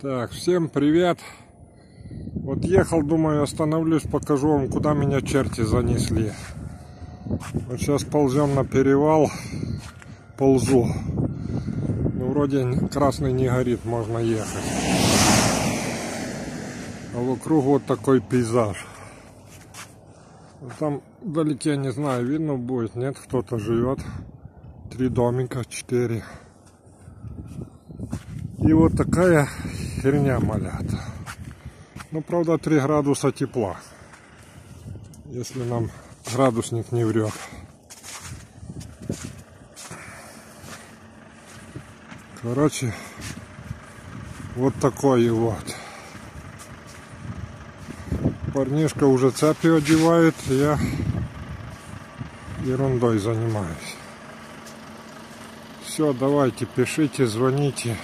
Так, всем привет. Вот ехал, думаю, остановлюсь, покажу вам, куда меня черти занесли. Вот сейчас ползем на перевал, ползу. Ну, вроде красный не горит, можно ехать. А вокруг вот такой пейзаж. Там вдалеке, не знаю, видно будет, нет, кто-то живет. Три домика, четыре. И вот такая херня малята. Ну, правда, 3 градуса тепла. Если нам градусник не врет. Короче, вот такой вот. Парнишка уже цепи одевает, я ерундой занимаюсь. Все, давайте, пишите, звоните.